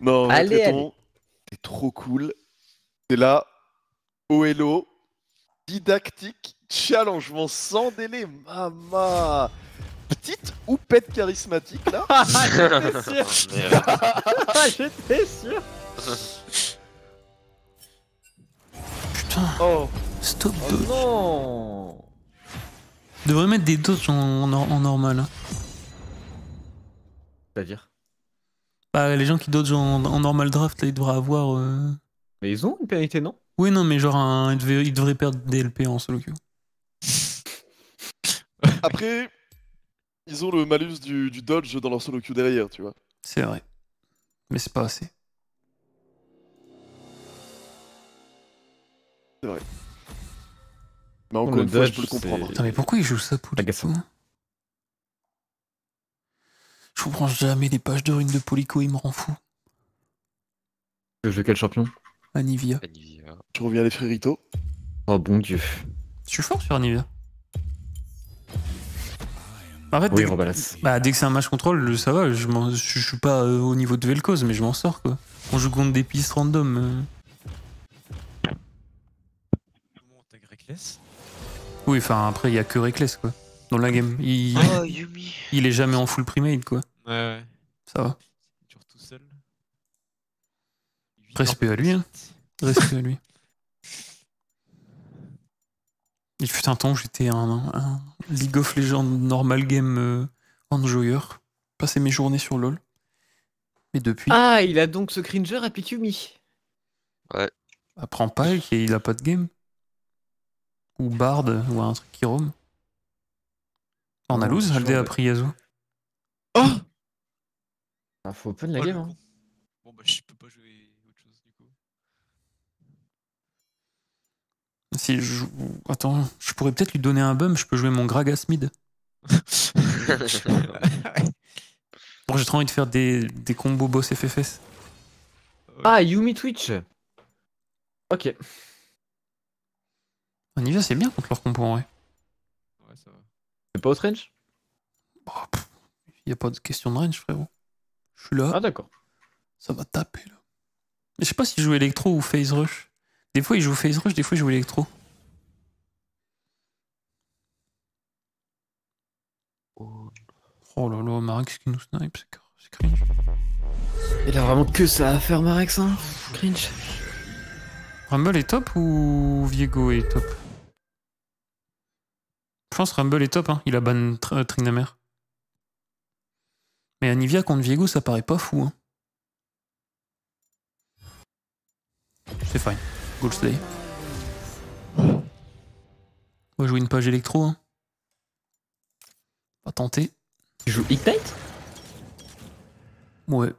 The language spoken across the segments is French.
Non, Allez, Créton, t'es trop cool. T'es là, oh hello, didactique, challengement sans délai, mama. Petite houppette charismatique là. Ah, J'étais sûr Oh, merde. J'étais sûr Putain, Oh, stop. Oh non Devrait mettre des dodges en, en, en normal. hein. C'est-à-dire? Bah, les gens qui dodgent en, en normal draft, là, ils devraient avoir. euh, Mais ils ont une pénalité, non? Oui, non, mais genre, un, ils, devraient, ils devraient perdre des LP en solo queue. après, ils ont le malus du, du dodge dans leur solo queue derrière, tu vois. C'est vrai. Mais c'est pas assez. Mais encore le une fois, je dodge, peux le comprendre. c'est- Putain, mais pourquoi ils jouent ça, Polyco Agaçant. Je comprends jamais les pages de runes de Polyco, il me rend fou. Je joue quel champion? Anivia. Anivia. Je reviens à les fréritos. Oh bon dieu. Je suis fort sur Anivia. En fait, Oui, dès, que, bah, dès que c'est un match contrôle, ça va, je, je, je suis pas euh, au niveau de Vel'Koz, mais je m'en sors quoi. On joue contre des pistes random. euh. Oui, enfin après, il y a que Reckless quoi. Dans la game. Il, Oh, Yumi. il est jamais en full primate quoi. Ouais, ouais. Ça va. Tout seul. Respect à lui, hein. Respect à lui. Il fut un temps où j'étais un, un League of Legends normal game euh, enjoyeur. Passais mes journées sur LoL. Et depuis, Ah, il a donc ce cringer à Pikumi. apprends pas et il a pas de game. Ou Bard, ou un truc qui roam. On a Non, lose, c'est Aldé a ouais. pris Yasuo. Ah, faut open la Oh, game. Hein. Bon bah je peux pas jouer autre chose du coup. Si je joue- Attends, je pourrais peut-être lui donner un bum, je peux jouer mon Gragas mid. Bon, j'ai trop envie de faire des, des combos boss FFS. Ah, Yumi Twitch. Ok. Anivia, c'est bien contre leur compo en vrai. Ouais ça va. C'est pas au range Oh, pff, y a pas de question de range, frérot. Je suis là, Ah, d'accord. ça va taper là. Mais je sais pas s'il joue électro ou phase rush. Des fois il joue phase rush, des fois il joue électro. Oh là là, Marek qui nous snipe, c'est cr- c'est cringe. Il a vraiment que ça à faire, Marex, hein Cringe. Rumble est top ou Viego est top? Je pense que Rumble est top, hein. il a ban Tr- Tryndamere. Mais Anivia contre Viego, ça paraît pas fou. Hein. C'est fine. Gold Slay. On va jouer une page électro. Hein. Pas tenter. Tu joues Ignite? Ouais.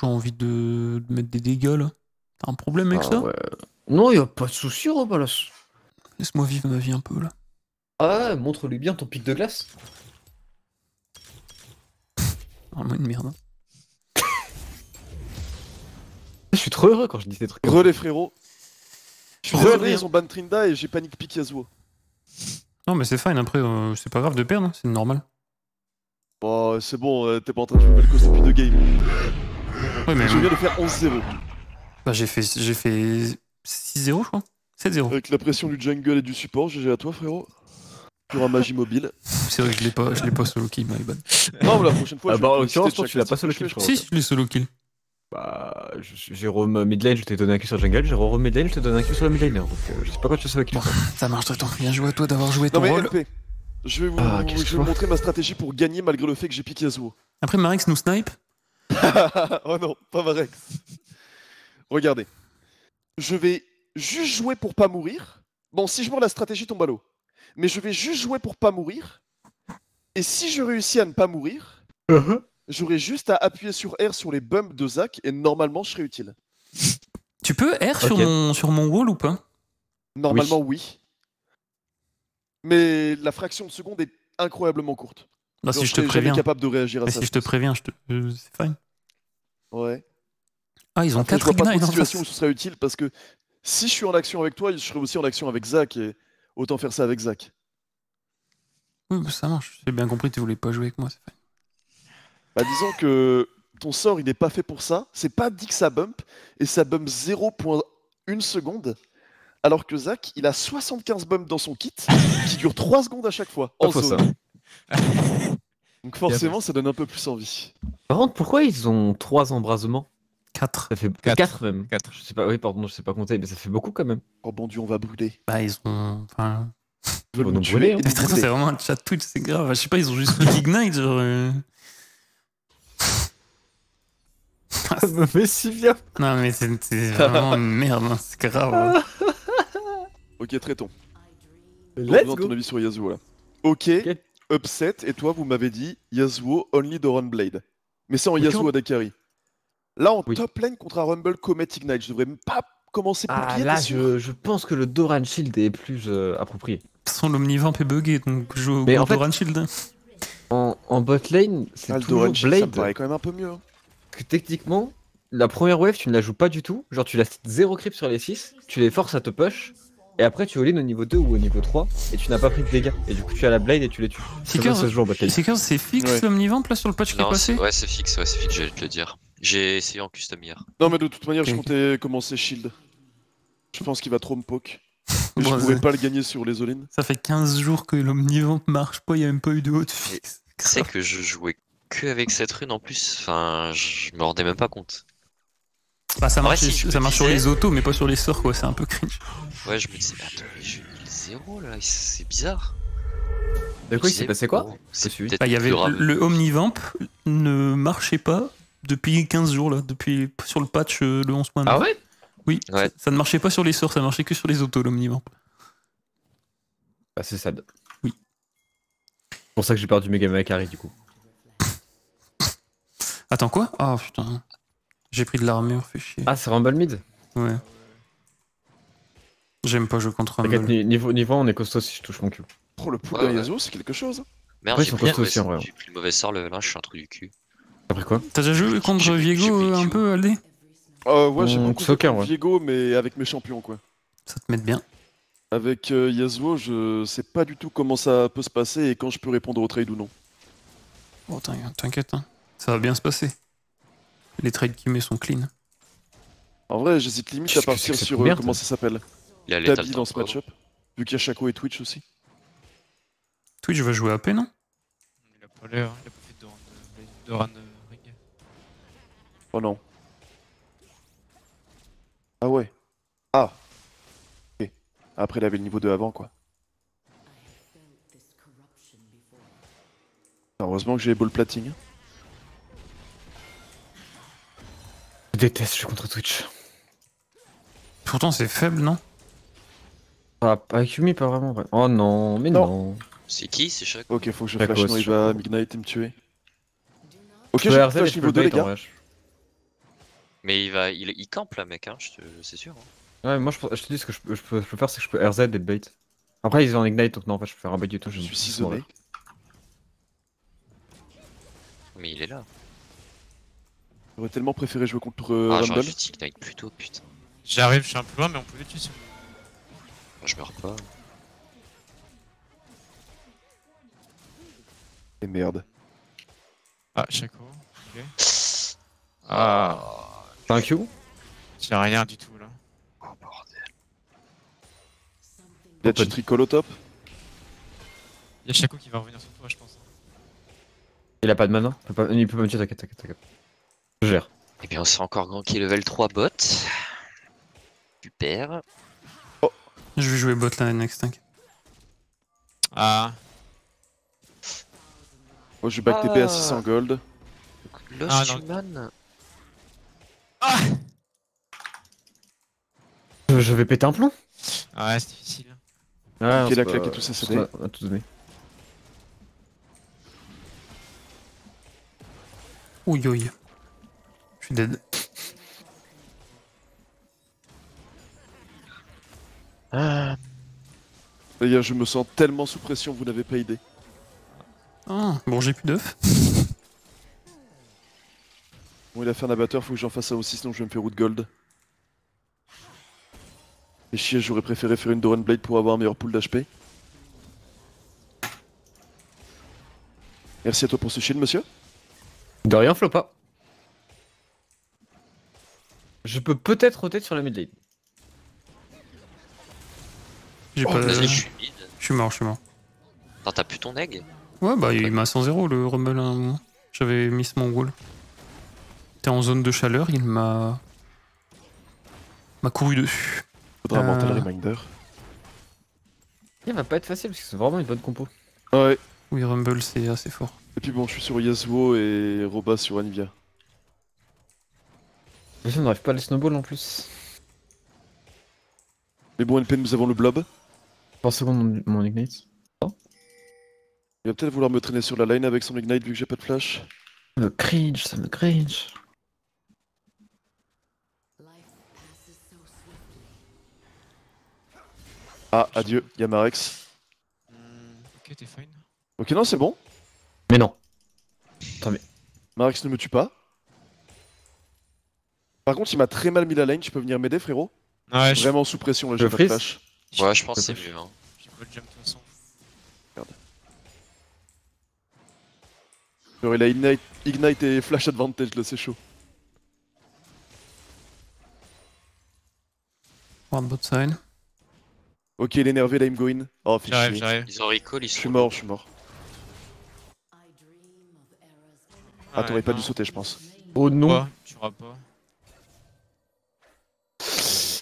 J'ai envie de... de mettre des dégâts là. T'as un problème avec Ah ça? ouais. Non, y a pas de souci, Robalas. Laisse-moi vivre ma vie un peu là. Ah, ouais, montre-lui bien ton pic de glace. Vraiment une merde. Je suis trop heureux quand je dis ces trucs. Re les frérots. Je suis désolé, ils ont ban Trinda et j'ai panique pick Yasuo. Non mais c'est fine, après euh, c'est pas grave de perdre, hein, c'est normal. Bon, c'est bon, euh, t'es pas en train de jouer le cause depuis deux games. Ouais mais Je viens de faire 11-0. bah, j'ai fait j'ai fait 6-0 je crois. 7-0. Avec la pression du jungle et du support, GG à toi frérot. Sur un magie mobile. C'est vrai que je l'ai pas je l'ai pas solo kill, my bad. Non, mais la prochaine fois, Ah je bah, en l'occurrence, toi, tu l'as pas solo kill, je je Si, je l'ai solo kill. Bah, Jérôme midlane, je t'ai donné un kill sur jungle. Jérôme midlane, je t'ai donné un kill sur le midlaner. Donc, euh, je sais pas quoi tu fais avec kill. Ça marche très Bien joué à toi d'avoir joué ton Non mais rôle. LP, je vais vous, Ah, je vais vous montrer ma stratégie pour gagner malgré le fait que j'ai piqué Yasuo. Après Marix nous snipe. oh non, pas Varex. Regardez. Je vais juste jouer pour pas mourir. Bon, si je meurs, la stratégie tombe à l'eau. Mais je vais juste jouer pour pas mourir. Et si je réussis à ne pas mourir, j'aurai juste à appuyer sur R sur les bumps de Zach et normalement je serai utile. Tu peux R sur mon sur mon wall ou pas? Normalement, oui. Mais la fraction de seconde est incroyablement courte. Bah si je te préviens. capable de réagir à Mais ça. si je te préviens, je te euh, c'est fine. Ouais. Ah, ils ont Après, je 4 vois pas trop de en situation où ce serait utile parce que si je suis en action avec toi, je serai aussi en action avec Zach et autant faire ça avec Zach. Oui, bah, ça marche. J'ai bien compris, tu voulais pas jouer avec moi, c'est fine. Bah disons que ton sort, il n'est pas fait pour ça. C'est pas dit que ça bump, et ça bump 0.1 seconde. Alors que Zach, il a 75 bumps dans son kit, qui dure 3 secondes à chaque fois. En faux, zone. ça. Donc forcément, ça donne un peu plus envie. Par contre, pourquoi ils ont trois embrasements? 4. Ça fait Quatre. 4 même. Quatre. Je sais pas, oui, pardon, je sais pas compter, mais ça fait beaucoup quand même. Oh bon Dieu, on va brûler. Bah, ils ont. Enfin. Ils veulent nous brûler, hein. c'est vraiment un chat Twitch, c'est grave. Je sais pas, ils ont juste mis Ignite, genre. euh. Ça me fait si bien. Non, mais c'est vraiment une merde, hein, c'est grave. hein. Ok, traitons. Let's go. ton avis sur Yasuo là. Ok, upset, et toi vous m'avez dit Yasuo only Doran Blade. Mais c'est en Ok, Yasuo on- Adakari. Là en Oui. top lane contre un Rumble Comet Ignite, je devrais même pas commencer pour Ah là, je, je pense que le Doran Shield est plus euh, approprié. De toute façon, l'Omnivamp est buggé, donc je joue Mais au Doran Shield. En, en bot lane, c'est Ah, toujours Doran Shield, ça me Blade. paraît quand même un peu mieux. hein. que techniquement, la première wave, tu ne la joues pas du tout. Genre, tu laisses 0 creep sur les 6, tu les forces à te push, et après tu all-in au niveau 2 ou au niveau 3, et tu n'as pas pris de dégâts. Et du coup, tu as la blade et tu les tues. C'est fixe Ouais. l'Omnivamp là sur le patch qui est passé ouais, c'est fixe, ouais, c'est fixe, j'allais te le dire. J'ai essayé en custom hier. Non mais de toute manière, je comptais commencer Shield. Je pense qu'il va trop me poke. Je Bon, pourrais c'est- pas le gagner sur les all Ça fait 15 jours que l'Omnivamp marche pas, il a même pas eu de haute fixe. Sais que je jouais que avec cette rune en plus, enfin, je me rendais même pas compte. Bah, ça vrai, marche, si, je ça marche sur les autos, mais pas sur les sorts, quoi. C'est un peu cringe. Ouais, je me disais, mais attends, mais j'ai eu le zéro là, c'est bizarre. De quoi il Je s'est passé quoi C'est Bah, il y avait le Omnivamp ne marchait pas depuis 15 jours là, depuis sur le patch euh, le 11.9. Ah ouais? Oui, Ouais. ça, ça ne marchait pas sur les sorts, ça marchait que sur les autos l'Omnivamp. Bah, c'est sad. Oui. C'est pour ça que j'ai perdu mes games avec Harry du coup. Attends quoi? Ah putain. J'ai pris de l'armure, fait chier. Ah, c'est Rumble mid? Ouais. J'aime pas jouer contre Rumble. ni- niveau, niveau on est costaud si je touche mon cul. Oh le pool Ouais, ouais. Yasuo, c'est quelque chose. hein. Merde, j'ai pris, aussi, mauvais- en vrai. j'ai pris le mauvais sort le là, je suis un trou du cul. Après quoi T'as déjà joué contre Viego euh, un peu, Aldé Euh, ouais, j'ai beaucoup ouais. Viego, mais avec mes champions quoi. Ça te met bien. Avec euh, Yasuo, je sais pas du tout comment ça peut se passer et quand je peux répondre au trade ou non. Oh, t'in- t'inquiète, hein. ça va bien se passer. Les trades qu'il met sont clean. En vrai, j'hésite limite à que partir sur euh, merde comment ça s'appelle Tabi dans ce match-up. Vu qu'il y a Shaco et Twitch aussi. Twitch va jouer AP, non? Il a pas l'air, il a pas fait de. Oh non. Ah ouais. Ah. Ok. Après, il avait le niveau 2 avant quoi. Heureusement que j'ai les ball plating. Je déteste jouer contre Twitch. Pourtant, c'est faible, non? Ah, avec Yumi, pas vraiment. ouais. Oh non, mais Non. non. C'est qui? C'est chaque Ok, faut que je flash, sinon il c'est va m'ignite et me tuer. Ok, Je flash je niveau le 2 les gars. Mais il va, il, il campe là, mec, hein, je te- c'est sûr. hein. Ouais, moi je, je te dis ce que je peux, je peux, je peux faire, c'est que je peux RZ et bait. Après, ils ont ignite, donc non, en fait, je peux faire un bait du tout. Je suis suis cisaillé. Mais il est là. J'aurais tellement préféré jouer contre euh, ah, j'aurais Rumble. dû t'ignite plus tôt, putain. J'arrive, je suis un peu loin, mais on peut les tuer. Moi, je meurs pas. Et merde. Ah, Chaco. Ok. Ah, T'as un Q j'ai rien du tout là. Oh, bordel. Il y a Open. Chitricol au top. Il y a Chaco qui va revenir sur toi, je pense. Il a pas de mana il peut pas, il peut pas me tuer, t'inquiète, t'inquiète, t'inquiète. Je gère. Eh bien, on s'est encore grand qui est level 3 bot. Super. Je vais jouer bot là next tank. Ah, Moi, je vais back TP à Ah. 600 gold. Lost Ah, non. Human. Je, je vais péter un plomb ouais, c'est difficile. Ouais, non, Ok, la pas- claque et tout ça, c'est on a- On a tout donné. Ouille ouille. Je suis dead. Ah, Les gars, je me sens tellement sous pression, vous n'avez pas idée. Ah, bon, j'ai plus d'œufs. Bon, il a fait un abatteur, faut que j'en fasse ça aussi, sinon je vais me faire route gold. Et chier, j'aurais préféré faire une Doran Blade pour avoir un meilleur pool d'HP. Merci à toi pour ce shield, monsieur. De rien, Flopa. Je peux peut-être roter sur la mid lane. J'ai Oh, pas. Vas-y, Je suis mid. suis mort, je suis mort. Attends, t'as plus ton egg? Ouais, bah il m'a 100-0 le Rumble à un moment. J'avais mis mon wall. En zone de chaleur, il m'a. m'a couru dessus. Faudra Euh. le reminder. Il va pas être facile parce que c'est vraiment une bonne compo. Ouais. Oui, Rumble c'est assez fort. Et puis bon, je suis sur Yasuo et Roba sur Anivia. Mais on n'arrive pas à les snowball en plus. Mais bon, NP, nous avons le blob. 3 secondes mon, mon ignite. Il va peut-être vouloir me traîner sur la line avec son ignite vu que j'ai pas de flash. Ça me cringe, ça me cringe. Ah, adieu, y'a Marex. Ok, t'es fine. Ok, non, c'est bon. Mais non. Marex ne me tue pas. Par contre, il m'a très mal mis la lane. Tu peux venir m'aider, frérot Ouais, je Vraiment sous pression là, j'ai pas de flash. Ouais, je pense que c'est mieux. Hein. j'ai pas de jump de toute façon. Genre, il a ignite, ignite et flash advantage là, c'est chaud. Ward bot side. Ok, il est énervé, là, il me go in. Oh, J'arrive, j'arrive. Ils ont recall, ils Je sont. suis mort, je suis mort. Ah, t'aurais pas dû sauter, je pense. Oh non. Pas, Tu auras pas.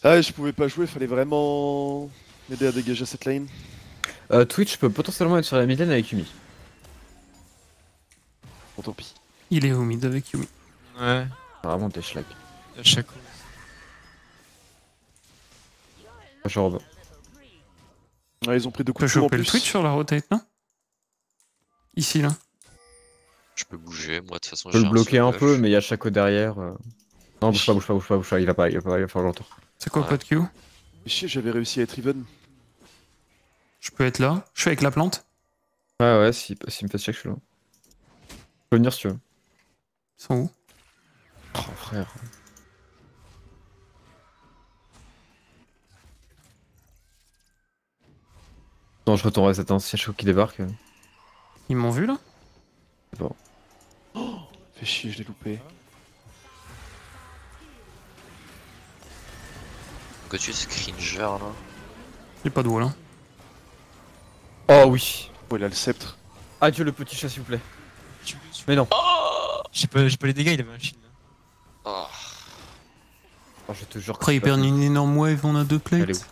Ah, je pouvais pas jouer, fallait vraiment m'aider à dégager cette lane. Euh, Twitch peut potentiellement être sur la mid lane avec Yumi. Bon, tant pis. Il est au mid avec Yumi. Ouais, Vraiment t'es schlag. à chaque coup. Je reviens. Ouais, ils ont pris deux coups de coups en choper le plus. Twitch sur la rotate, non? Ici, là. Je peux bouger, moi de toute façon. Je peux le bloquer un slow peu, mais il y a Chaco derrière. euh. Non, bouge pas, bouge pas, bouge pas, bouge pas, il va pas, il va pas, il va falloir longtemps. C'est quoi, Ouais. pas de Q chier, j'avais réussi à être even. Je peux être là. Je suis avec la plante. Ouais, ouais, si, si me fait check, je suis là. Je peux venir si tu veux. Ils sont où? Oh, frère. Non, je retourne à cet ancien chaud qui débarque. Ils m'ont vu, là? Fais chier, je l'ai loupé. Que tu es cringer là? J'ai pas de wall, hein. Oh oui. Oh, il a le sceptre. Adieu le petit chat, s'il vous plaît. Tu- Mais non. J'ai pas, j'ai pas les dégâts, il avait un shield. Oh. Oh, je te jure. que Après, perdent fait. une énorme wave, on a deux plates.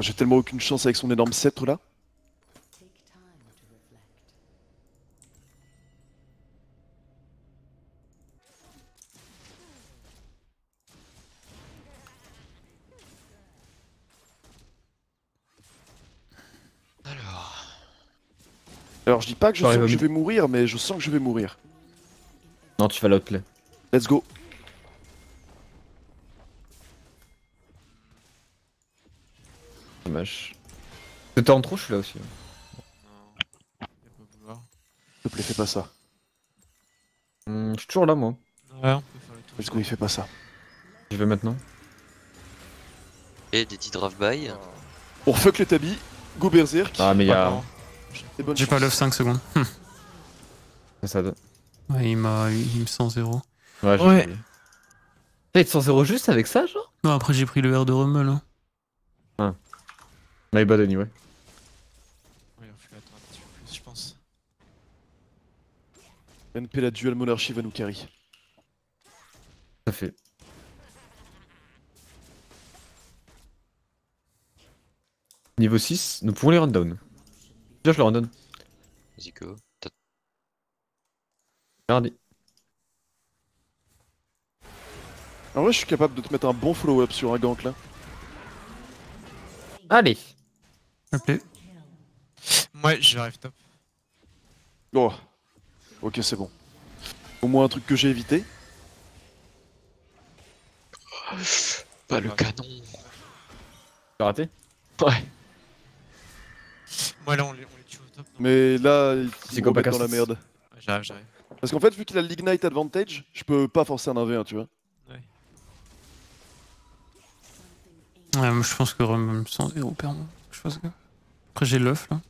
J'ai tellement aucune chance avec son énorme sceptre là. Alors. Alors, je dis pas que je sens que vais mourir, mais je sens que je vais mourir. Non, tu vas l'outplay. Let's go. Dommage. C'était en trop, je suis là aussi. Non. Pas vouloir. S'il te plaît, fais pas ça. Hmm, je suis toujours là, moi. Ouais, on peut faire le tour. Fait pas ça. Je vais maintenant. Et des petits drive-by. On fuck le tabi. Go berserk. Ah, mais il y a. Pardon. Et bonne J'ai pas l'off 5 secondes. Hum. Ça donne. Ouais, il m'a il me sent 0. Ouais, j'ai Ouais. été 100 juste avec ça, genre? Non, après, j'ai pris le R de Rumble. Hein. My bad anyway. Ouais, il va falloir attendre un petit peu plus, je pense. NP la dual monarchie va nous carry. Ça fait. Niveau 6, nous pouvons les rundown. Déjà, je le rundown. Vas-y, go. T'as- Regardez. En vrai, je suis capable de te mettre un bon follow-up sur un gank là. Allez Appelé. Ouais, j'arrive top. Oh. Ok, c'est bon. Au moins un truc que j'ai évité. Pas le canon. T'as raté? Ouais. Moi là, on les, on les tue au top. non? Mais là, il C'est me dans la merde. Ouais, J'arrive, j'arrive. Parce qu'en fait, vu qu'il a l'ignite advantage, je peux pas forcer un 1v1, tu vois. Ouais, moi, je pense que Rumble me sent 0 perdant. Je fasse gaffe. Après, j'ai l'œuf là.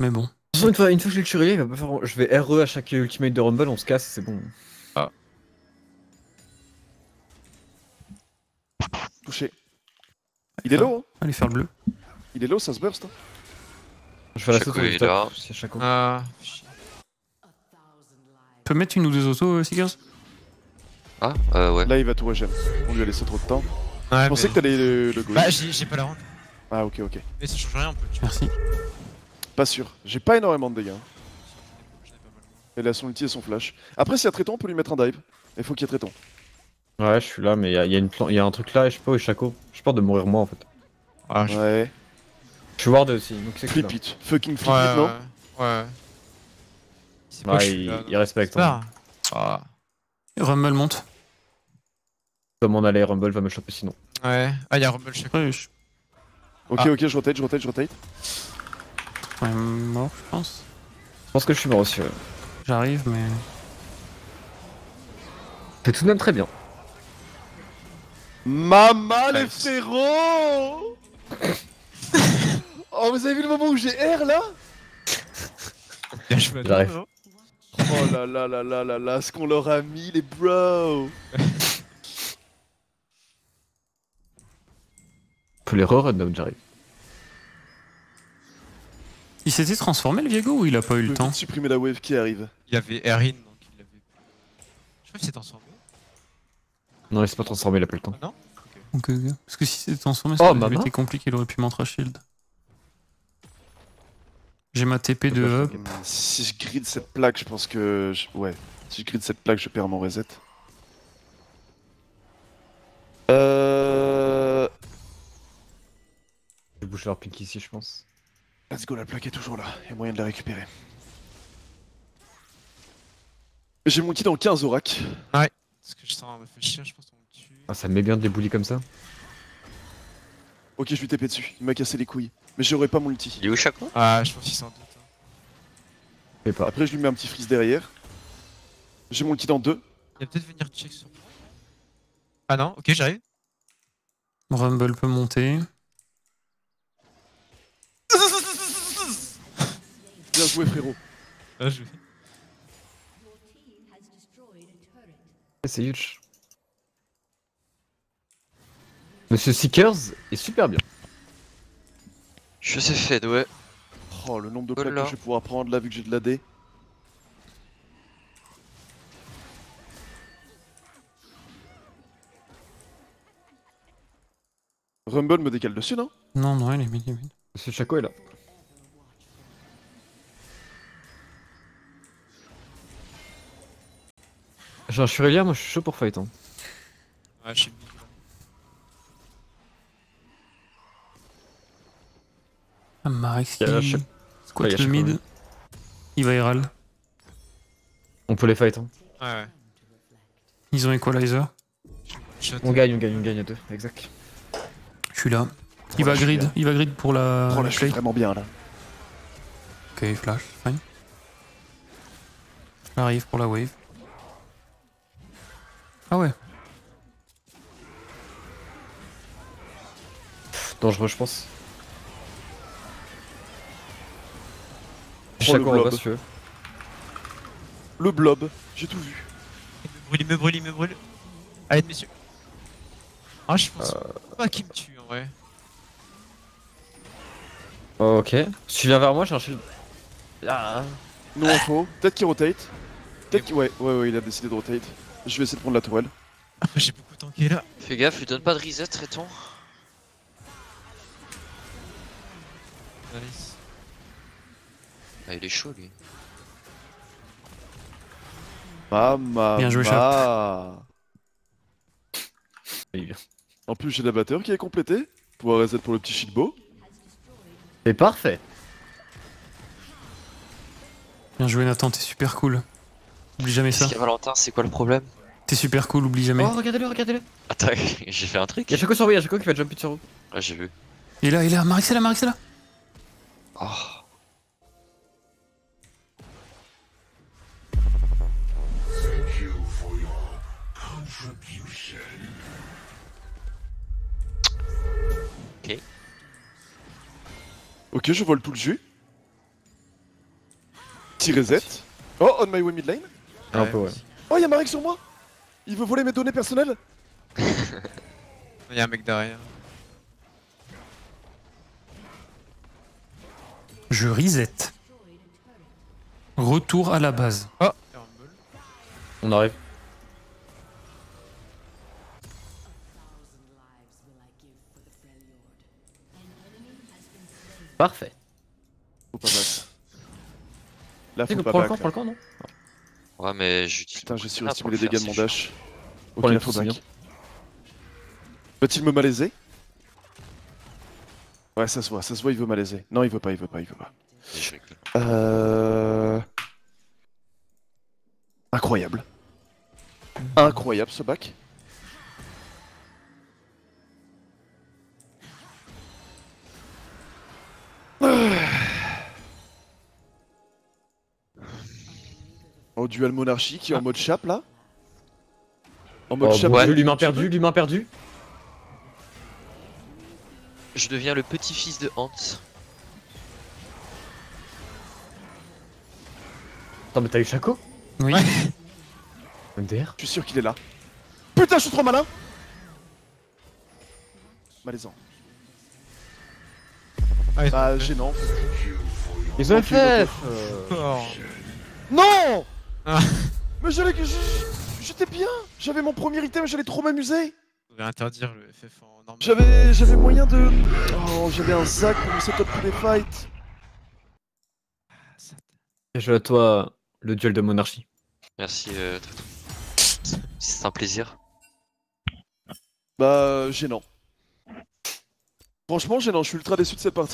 Mais bon. Une fois, une fois que j'ai le Churilier, il va pas faire. Je vais RE à chaque ultimate de Rumble, on se casse, c'est bon. Ah. Touché. Il est low hein Allez faire le bleu. Il est low, ça se burst. Hein. Je vais la saute est là. C'est Chaco. Euh... Tu peux mettre une ou deux autos, euh, Seekers Ah, euh, ouais. Là, il va tout regen. On lui a laissé trop de temps. Ouais, je pensais mais... que t'allais le, le. Bah, j'ai pas la rente. Ah, ok, ok. Mais ça change rien, on peut tuer. Merci. Pas sûr. J'ai pas énormément de dégâts. hein. Mal. Il a son ulti et son flash. Après, s'il y a Tréton, on peut lui mettre un dive. Il faut qu'il y ait Tréton. Ouais, je suis là, mais il y, a- y a une plan- y a un truc là et je sais pas où est Chaco. J'ai peur de mourir moi en fait. Ah, je... Ouais. Je suis ward aussi, donc c'est Flip cool. it. Fucking flip Ouais, it, non ouais. Ouais. C'est il, là, il respecte. Hein. Ah. Rumble monte. Dois m'en aller, Rumble va me choper sinon. Ouais. Ah, y'a Rumble chaque Ouais, je Ok, Ah. ok, je rotate, je rotate, je rotate. suis mort, je pense. Je pense que je suis mort aussi. Ouais. J'arrive, mais. C'est tout de même très bien. Mama les frérots Oh, vous avez vu le moment où j'ai R là Bien J'arrive. non Oh là là là là là là, ce qu'on leur a mis, les bros peut les re-run j'arrive. Il s'était transformé le Viego ou il a pas eu le temps supprimer la wave qui arrive. Il y avait Erin, donc il l'avait. Je crois qu'il s'est transformé. Non, il s'est pas transformé, il a pas le temps. Ah non Ok, ok. Parce que si c'était transformé, Oh, ça aurait maman. été compliqué, il aurait pu m'entrer à shield. J'ai ma TP de up. Si je grid cette plaque, je pense que... je- Ouais, si je grid cette plaque, je perds mon reset. Euh... Je vais boucher leur pink ici, je pense. Let's go, la plaque est toujours là, il y a moyen de la récupérer. J'ai mon kit dans 15 Orac. Parce que je sens me fait chier, je pense qu'on me tue. Ah, ça me met bien de les bullies comme ça. Ok, je lui TP dessus, il m'a cassé les couilles. Mais j'aurais pas mon ulti. Il est où Chaco Ah, je pense qu'il s'en doute. hein. Pas. Après, je lui mets un petit freeze derrière. J'ai mon kit en 2. Il va peut-être venir check sur moi. Ah non, ok, j'arrive. Rumble peut monter. Bien joué, frérot. Bien joué. C'est huge. Monsieur Seekers est super bien. Je sais fait, ouais. Oh, le nombre de plaques que je vais pouvoir prendre là, vu que j'ai de la D. Rumble me décale dessus, non? Non, non, il est mid, il est mid. Monsieur Chaco est là. J'ai un Shurelien, moi je suis chaud pour fight. Hein. Ouais, je suis. Ah, Marex Il y a qui squat Ouais, le mid. Il va Herald. On peut les fight. Hein. Ouais, ouais. Ils ont Equalizer. Shot. On gagne, on gagne, on gagne à deux. Exact. Je suis là. Il va je suis grid, il va grid pour la. Oh là, la je suis play. vraiment bien là. Ok, flash, fine. J'arrive pour la wave. Ah ouais, Dangereux, je pense. Oh, le blob. bas si. Le blob, j'ai tout vu. Il me brûle, il me brûle, il me brûle. Allez, messieurs. Ah, je pense pas qu'il me tue en vrai. Ok. Si tu viens vers moi, j'ai un shield. Ah. Non info. Peut-être qu'il rotate. Peut-être qu'il... Ouais, ouais, ouais, il a décidé de rotate. Je vais essayer de prendre la tourelle. J'ai beaucoup tanké là. Fais gaffe, lui donne pas de reset, Tréton. Nice. Ah, il est chaud lui. Mama. Bien joué, Il vient. En plus, j'ai l'abatteur qui est complété. Pouvoir reset pour le petit shitbo. C'est parfait. bien joué Nathan, t'es super cool. Oublie jamais ça. Valentin, c'est quoi le problème T'es super cool, oublie jamais. Oh, regardez-le, regardez-le. Attends, j'ai fait un truc Y'a Chaco sur vous, y'a Chaco qui va jump sur vous. Ouais, j'ai vu. Et là, et là, Marix est là, Marix est là. Oh. Ok, je vole tout le jus. Petit reset. Oh, on my way mid lane. Un peu, ouais. Oh, y'a Marek sur moi Il veut voler mes données personnelles Il y a un mec derrière. Je reset. Retour à la base. Oh. On arrive. Parfait. Faut pas. Là, faut pas prends le back, camp, là. prends le camp, non? Ouais, mais j'utilise. Putain, j'ai surestimé les dégâts de mon dash. Ok, Prends back. bien. Va-t-il me malaiser? Ouais, ça se voit, ça se voit, il veut malaiser. Non, il veut pas, il veut pas, il veut pas. Euh... Incroyable. Incroyable ce bac. Au duel monarchie qui est en mode chape là. En mode Oh, chape. ouais. L'humain perdu, l'humain perdu. Je deviens le petit-fils de Hans. Attends, mais t'as eu Chaco? Oui. MDR Je suis sûr qu'il est là. Putain, je suis trop malin Malaisant. Ah, Bah, fait. gênant. Ils ont FF euh, Oh. Non Ah. Mais j'allais que je- J'étais bien J'avais mon premier item, j'allais trop m'amuser devrait interdire le FF en normal. J'avais j'avais moyen de... Oh, j'avais un Zac pour me setup tous les fights Bien joué à toi, le duel de monarchie. Merci, euh. C'est un plaisir. Bah, gênant. Franchement, gênant, je suis ultra déçu de cette partie.